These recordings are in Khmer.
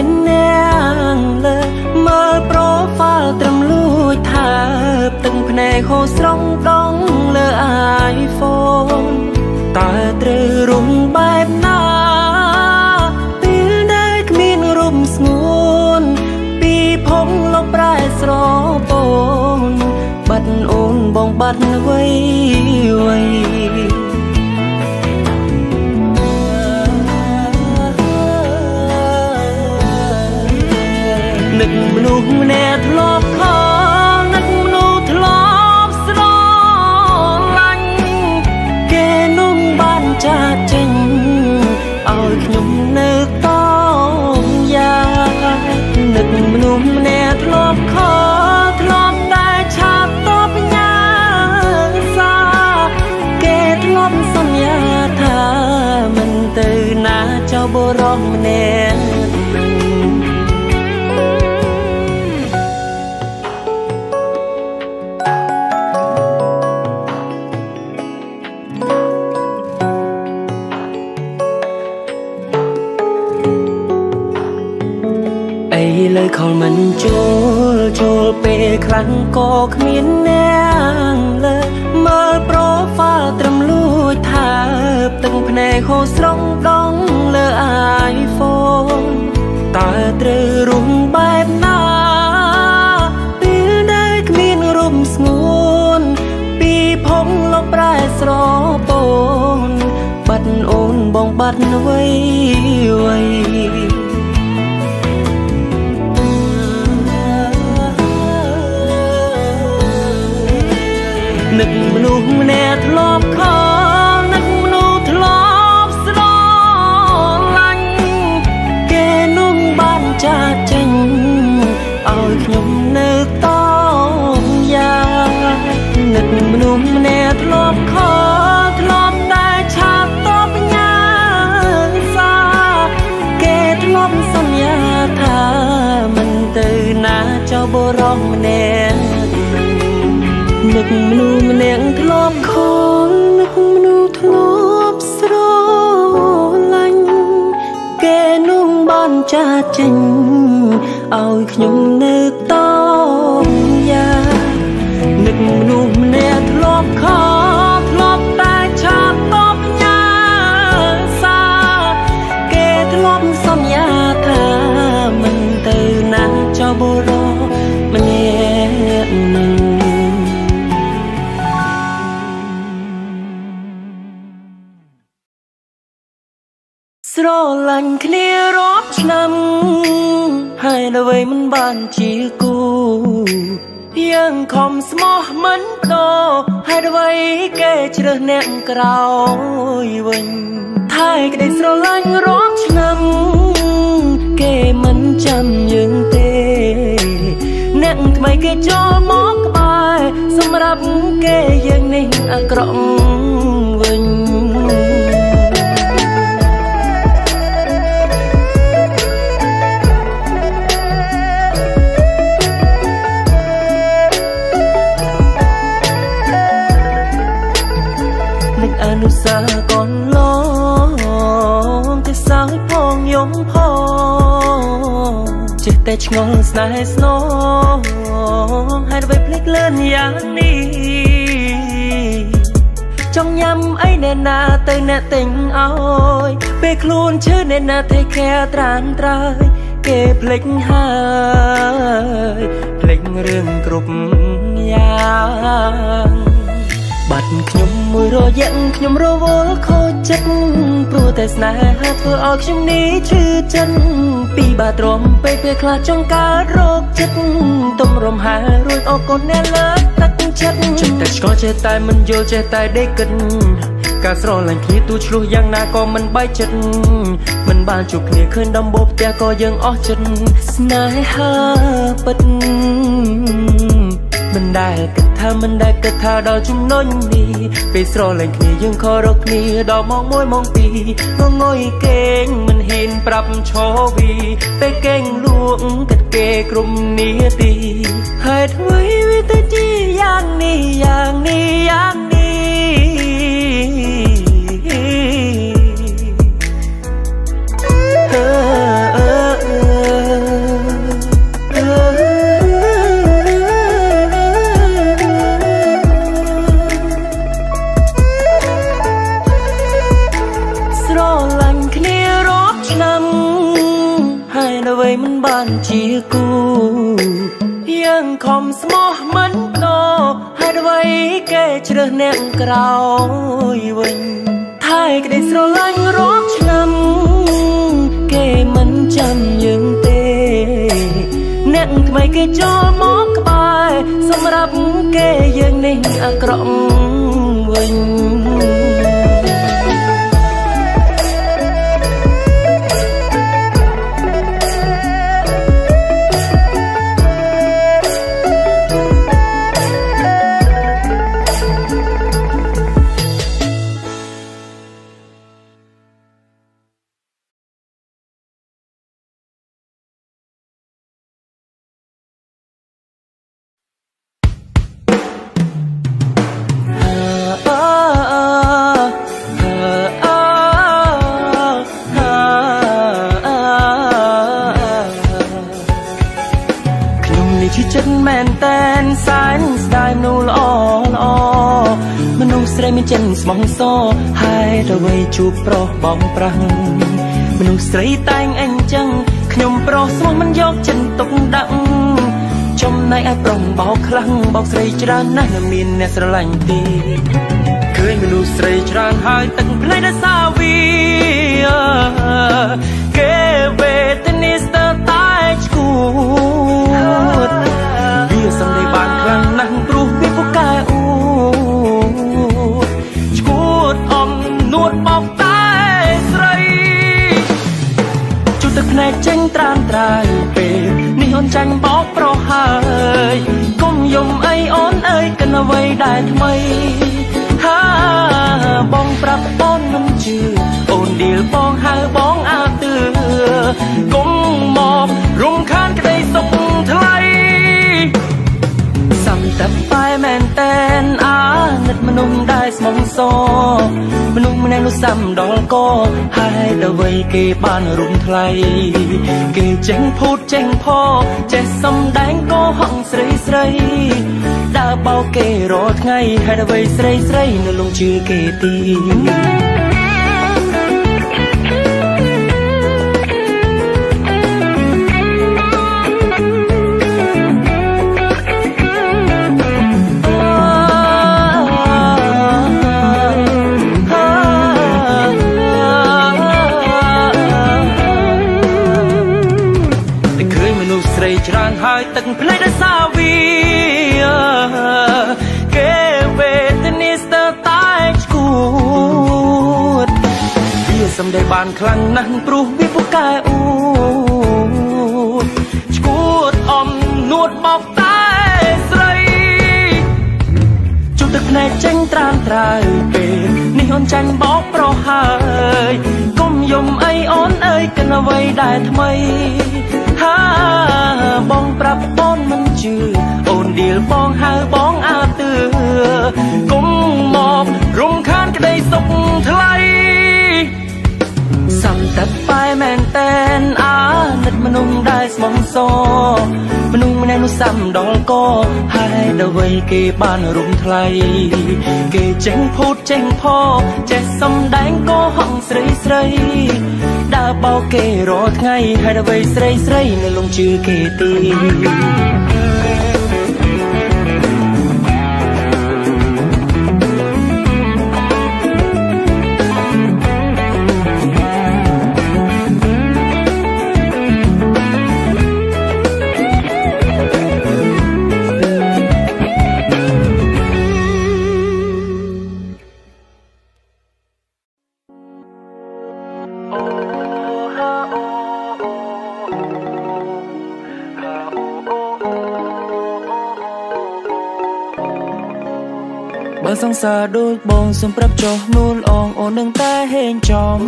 មាននាងលើមើល profile ត្រឹមលួចថាទឹកភ្នែកហូរស្រង់កង់លើ iPhone តើត្រូវរំបែបណាពេលដែលគ្មានរំស្ងួន ពីผมលបប្រែស្រពូនបាត់អូនបងបាត់វ័យវ័យ ត់អ្វីអ្វីនឹកមនុស្សម្នាក់ធ្លាប់ខំ រកម្នាក់នឹកមនុស្សម្នាក់ធ្លាប់ខលនឹកមនុស្សធ្លាប់ស្រឡាញ់គេនោះបានចាចេញឲ្យខ្ញុំនៅ ស្រឡាញ់គ្នារាប់ឆ្នាំហើយនៅវិញមិនបានជាគូយើងខំស្មោះមិនតហើយអ្វីគេជ្រើសអ្នកក្រោយវិញថែក្តីស្រឡាញ់រាប់ឆ្នាំគេមិនចាំយើងទេ អ្នកថ្មីគេចូលមកក្បែរសម្រាប់គេយើងនេះអាក្រក់ តែឆ្ងងស្នេហ៍ស្នូហេតុអ្វីភ្លេចលឿនយ៉ាងនេះចង់ញ៉ាំអីអ្នកណាទៅអ្នកទិញអើយពេលខ្លួនឈឺអ្នកណា take care ត្រានត្រើយគេភ្លេចហើយភ្លេចរឿងគ្រប់យ៉ាង មួយរយៈខ្ញុំរវល់ខូចចិត្តព្រោះតែស្នេហាធ្វើឲ្យខ្ញុំនេះឈឺចិត្តពីបាទ្រាំពេកពេលខ្លះចង់កើតរោគចិត្តទុំរំហារួចអរគុណអ្នកលើកទឹកចិត្តចេះតែឆ្កល់ចេះតែមិនយល់ចេះតែដេកគិតការស្រឡាញ់គ្នាទូឆ្លោះយ៉ាងណាក៏មិនបែកចិត្តមិនបានជួបគ្នាឃើញដំបូលផ្ទះក៏យើងអស់ចិត្តស្នេហាពិត មិនដែលគិតថាមិនដែលគិតថាដល់ចំណុចនេះពេលស្រឡាញ់គ្នាយើងខររកគ្នាដល់ម៉ោង1ម៉ោង2ងងុយគេងមិនហ៊ានប្រាប់ឈរវីពេលគេងលួងគិតគេក្រុមនាទីហេតុអ្វីវាទៅជាយ៉ាងនេះយ៉ាងនេះយ៉ាង ថ្មី ចំណែកឲ្យប្រុសបោកខ្លាំងបោកស្រីច្រើនណាស់នៅមានអ្នកស្រឡាញ់ទេឃើញមនុស្សស្រីច្រើនហើយទឹកភ្នែកដល់សាវីគេវេទនីស្ទើតែឈួតវាសំដីបានខ្លាំងណាស់ព្រោះវាពូកែអ៊ូភ្នែកចេញត្រានត្រាយពេល នេះអូនចាញ់បោកប្រហើយគុំយំអីអូនអើយកិនអ្វីដែលថ្មីហាបងប្រាប់អូនមិនជឿអូនឌីលបងហៅបងអើទឿគុំមករំខានក្តីសុខថ្លៃសំតែបែមែនតែនអានិតមនុស្សដែល ស្មងសមនុស្សម្នាក់នោះសាំដល់កហើយដល់វ័យគេបានរុំថ្លៃគេចេះភូតចេះផចេះសំដែងកោហងស្រីស្រីដើរបោកគេរាល់ថ្ងៃហើយដល់វ័យស្រីស្រីនៅលងជឿគេទី វាសំដីបានខ្លាំងណាស់ព្រោះវាពូកែអួតឈួតអំនួតបោកតែស្រីជុំទឹកភ្នែកចេញត្រានត្រើយពេលនេះអូនចាញ់បោកប្រហើយគុំយំអីអូនអើយកិនអ្វីដែលថ្មីថាបងប្រាប់អូនមិនជឿអូនឌីលបងហៅបងអើទឿគុំមករំខានក្តីសុខថ្លៃសំ តែបែមែនតែនអានិតមនុស្សដែលស្មងសមនុស្សម្នាក់នោះសាំដល់កហើយដល់វ័យគេបានរុំថ្លៃគេចេះភូតចេះផចេះសំដែងកោហងស្រីស្រីដើរបោកគេរាល់ថ្ងៃហើយដល់វ័យស្រីស្រីនៅលងជឿគេទី សង្សារដូចបងសំប្រាប់ចោះនួលអងអូននឹងតែហេងចំ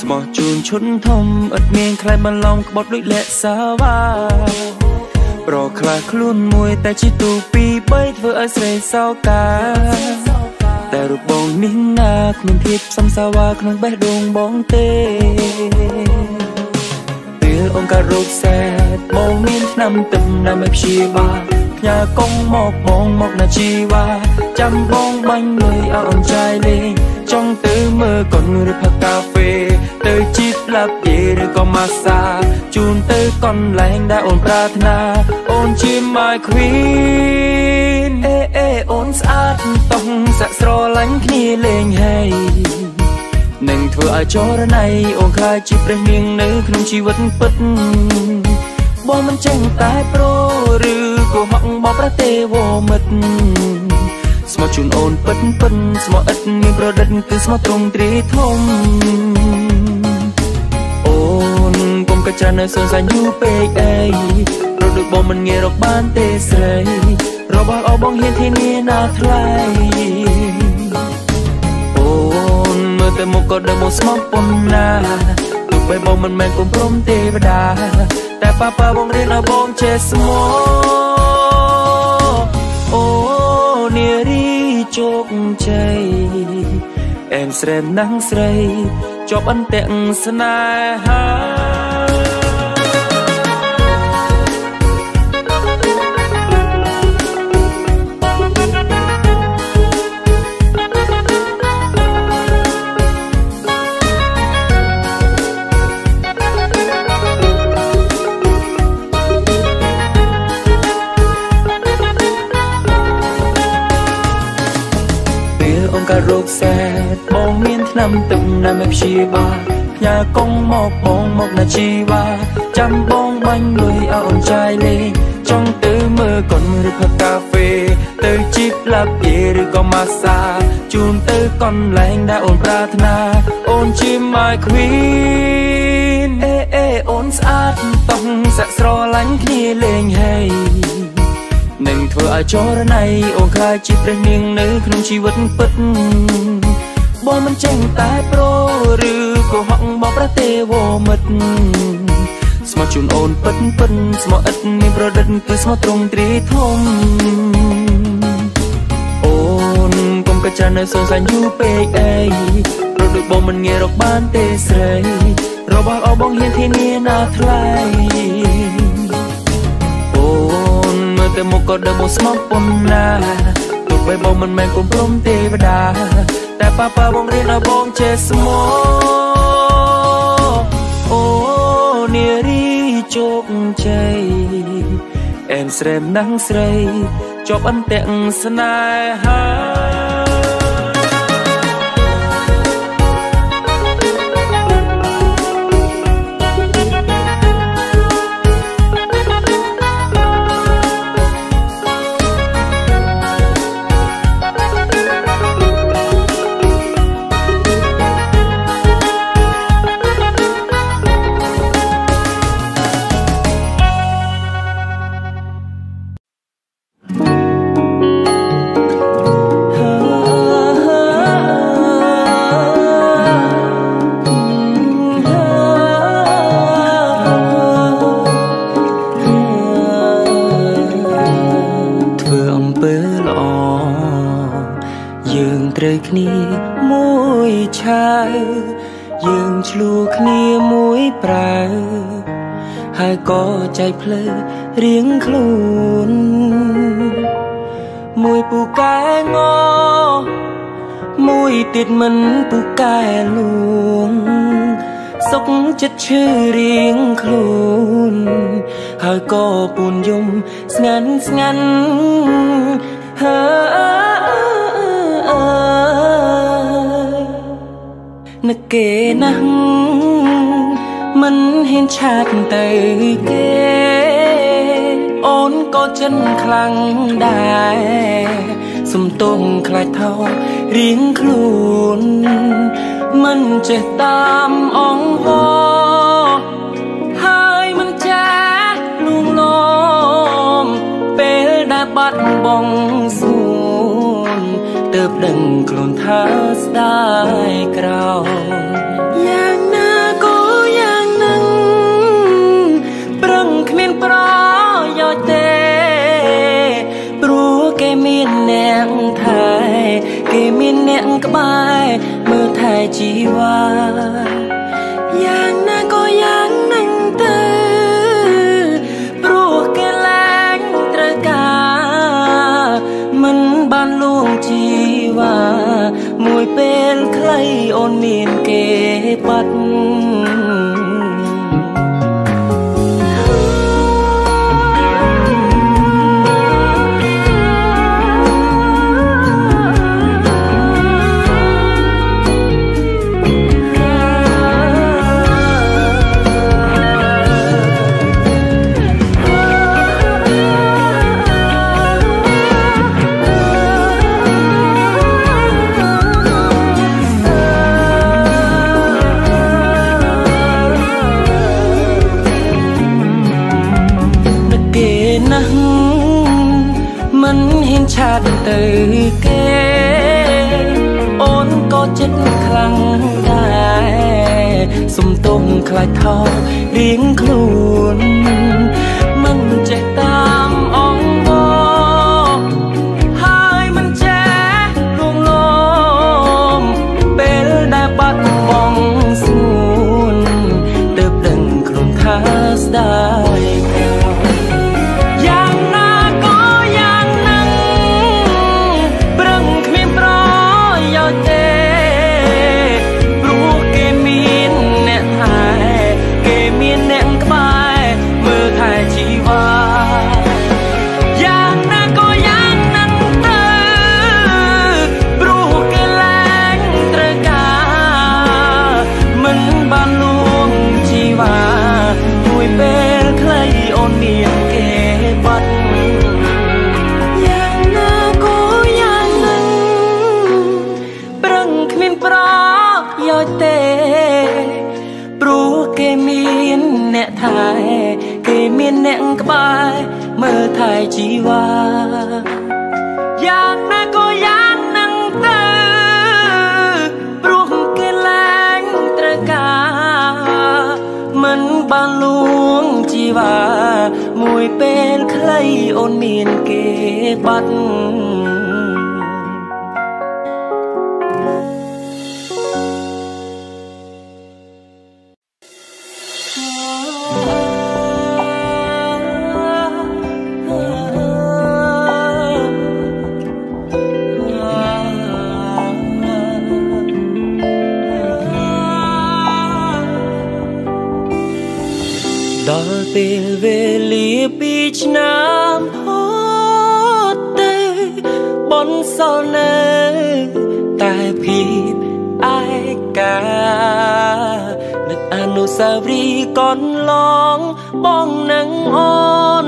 ស្មោះជូនឈុនធំឥតមានខ្លែងបន្លំក្បត់ដូចលក្ខសាវ៉ាប្រខ្លះខ្លួនមួយតែជាទូពីរបីធ្វើឲ្យស្រីសោកាតែរូបបងនេះណាគ្មានភាពសំសាវ៉ាក្នុងបេះដូងបងទេពេលអូនក៏រោគសែតបងមានឆ្នាំទឹកដើម្បីព្យាបាល ផ្ញើកងមកបងមកណាជីវ៉ាចាំបងបាញ់លុយឲ្យអូនចាយលេងចង់ទៅមើលកុនឬផឹកកាហ្វេទៅជីបឡាប់យេឬក៏ម៉ាសា ជូនទៅកន្លែងដែលអូនប្រាថ្នា អូនជា my queen អេអេអូនស្អាតតោះសាក់ស្រឡាញ់គ្នាលេងហើយនឹងធ្វើឲ្យចរណៃអូនខ្លាចជាព្រះនាងនៅក្នុងជីវិតពិតបងមិនចេះតែប្រូឬ ក៏ហក់បបប្រទេវមិត្តស្មោះជូនអូនពិតពិតស្មោះឥតមានប្រឌិតគឺស្មោះត្រង់ទ្រីធំអូនកុំកាចានៅសួនសាញ់យូរពេកអីរត់ដូចបងមិនងាយរកបានទេស្រីរបស់អោបងហ៊ានធានាណាថ្លៃអូនមើលតែមុខក៏ដឹងមកស្មោះប៉ុណ្ណាទោះបីបងមិនមែនកុំព្រមទេវតាតែប៉ាប៉ាបងរៀនឲ្យបងចេះស្មោអូ នារីជោគជ័យអែមស្រែមណាំងស្រីជាប់អន្ទាក់ស្នេហា សែតបងមានឆ្នាំទឹកណាមិនព្យាបាលផ្ញើកងមកបងមកណាជីវ៉ាចាំបងបាញ់លុយឲ្យអូនចាយលេងចង់ទៅមើលកុនឬផឹកកាហ្វេទៅជីបឡាប់យេឬក៏ម៉ាសាជូនទៅកន្លែងដែលអូនប្រាថ្នាអូនជា my queen អេអេអូនស្អាតតោះសាក់ស្រឡាញ់គ្នាលេងហើយ នឹងធ្វើឲ្យចរណៃអូនខ្លាចជាព្រះនាងនៅក្នុងជីវិតពិតបងមិនចេះតែប្រូឬក៏ហក់បបប្រទេវមិត្តស្មោះជូនអូនពិតពិតស្មោះឥតមានប្រឌិតគឺស្មោះត្រង់ទ្រីធំអូនកុំកាចានៅសងសាញ់យូរពេកអីព្រោះដូចបងមិនងាយរកបានទេស្រីរបស់អោបងហ៊ានធានាណាថ្លៃ តែមុខក៏ដឹងមកស្មោះប៉ុណ្ណាទោះបីបងមិនមែនកុំព្រមទេវតាតែប៉ាប៉ាបងរៀនឲ្យបងចេះស្មោះអូនារីជោគជ័យអែមស្រែមណាំងស្រីជាប់អន្ទាក់ស្នេហា លួង សុកចិត្តឈឺរៀងខ្លួនហើយក៏ពូនយំស្ងាត់ស្ងាត់ហើយនឹកគេណាស់មិនហ៊ានឆាតទៅគេ អូនក៏ចិនខ្លាំងដែរសំទុំខ្លាចថោរៀងខ្លួន មិនចេះតាមអងហហើយមិនចាស់លួងលោមពេលដែលបាត់បងសួនថាស្ដាយក្រោយ៉ាងណាក៏យ៉ាងនឹងប្រឹងគ្មានប្រយោជន៍ទេព្រោះគេមានអ្នកថែគេមានអ្នកក្បែរមើលថែ ជីវ៉ាយ៉ាងណាក៏យ៉ាងនឹងទៅព្រោះគេលែងត្រូវការមិនបានលួងជីវ៉ាមួយពេលខ្លីអូនមាន ទុំខ្មិនបានលួងជីវ៉ាមួយពេលខ្លីអូនមានគេបាត់ រីយ៍កនឡងបងនឹងអូន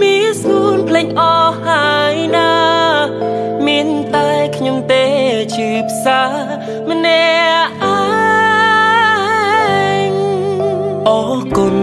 មានស្ងួនភ្លេចអស់ហើយណា មានតែខ្ញុំទេឈឺផ្សាម្នាក់ឯងអរគុណ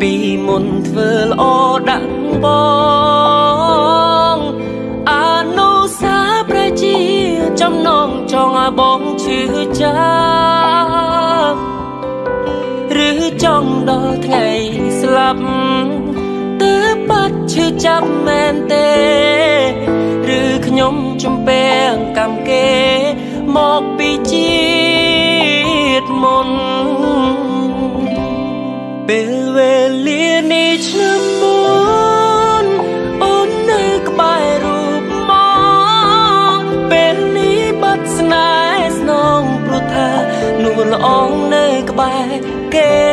ពីមុនធ្វើល្អដាក់បងអនុសាប្រជាចំណងចង់ឲ្យបងឈឺចាប់ឬ ចង់ដល់ថ្ងៃស្លាប់ទើបបាត់ឈឺចាប់មែនទេឬខ្ញុំចំពេងកម្មគេមកពីជាតិមុនពេលវេលានេះឆ្នាំមុនអូននៅក្បែររូបមកពេលនេះបាត់ស្នេហ៍ស្នងព្រោះថានួនល្អងនៅក្បែរគេ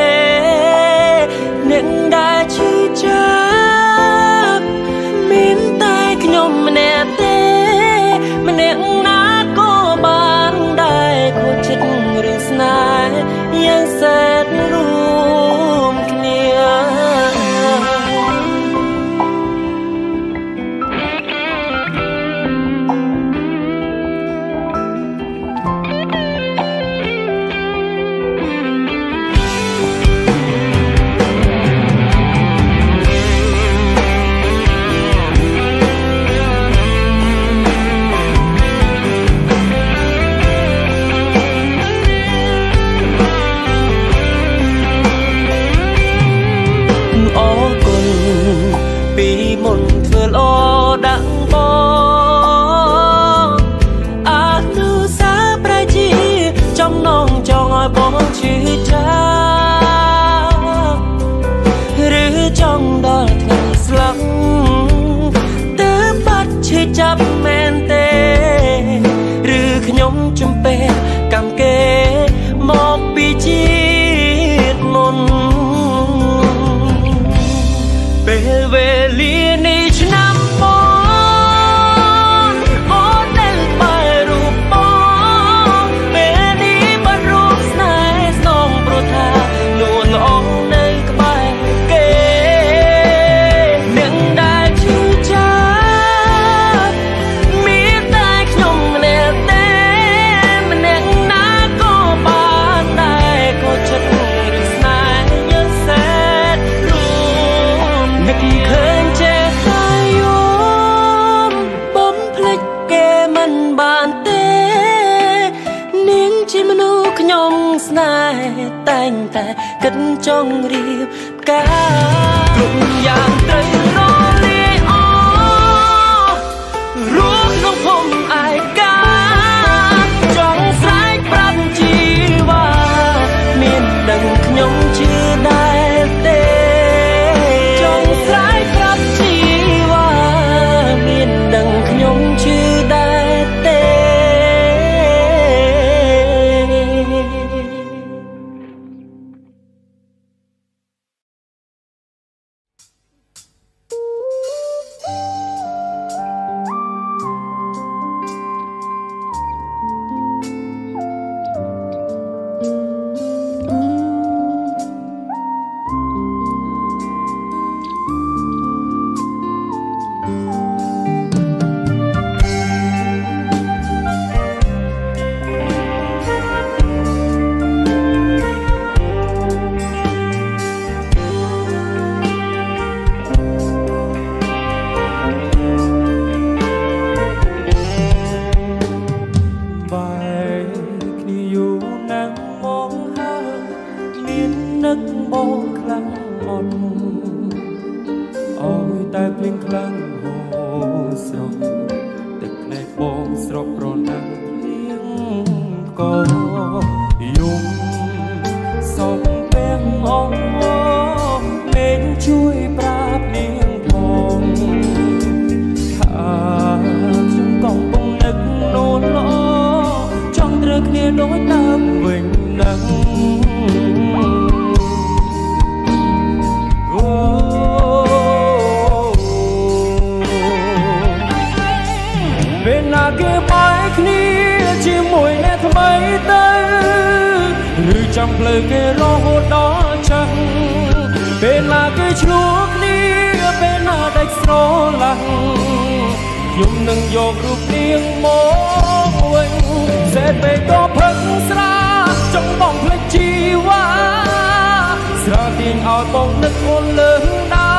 ចាំផ្លូវគេរហូតដល់ចឹងពេលណាគេឆ្លួគ្នាពេលណាដាច់ស្រឡាំងខ្ញុំនឹងយករូបនាងមកវិញសេតពេលក៏ផឹកស្រាចង់បងផ្លេចជីវ៉ាស្រាទាញឲ្យបងនឹកអូនលើដើ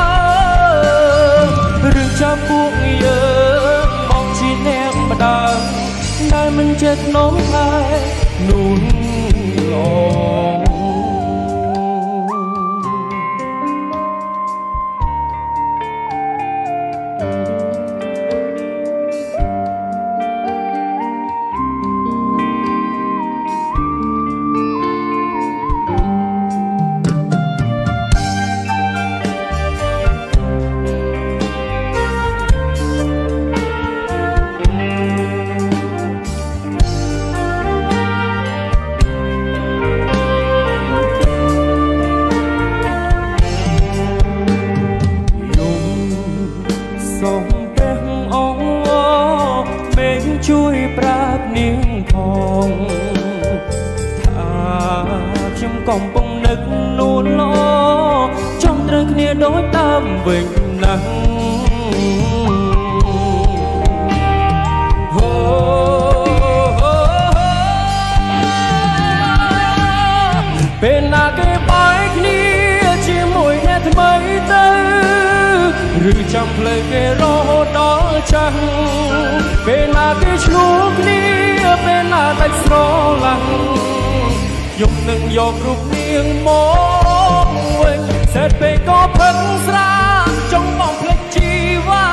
មរឿងចាំពួកយើងមកជាអ្នកបដើមដែលមិនចេះនោមដែរនួន Oh. ចឹងពេលណាគេឆ្លូគ្នាពេលណាតែស្រឡាំងយកនឹងយករូបនាងមកវិញសែតពេលក៏ផឹងស្រាចង់បងភ្លេចជីវ៉ា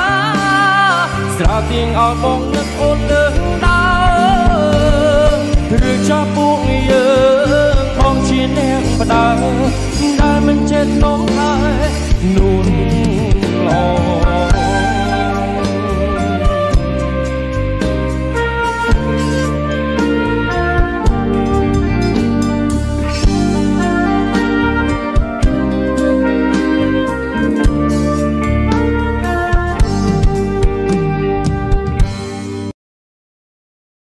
ស្រាទៀងអល់បងនឹកអូនលើដើរឬចាប់ពួកយើងផងជាអ្នកផ្ដើដែលមិនចេះនងហើយនួនល្អ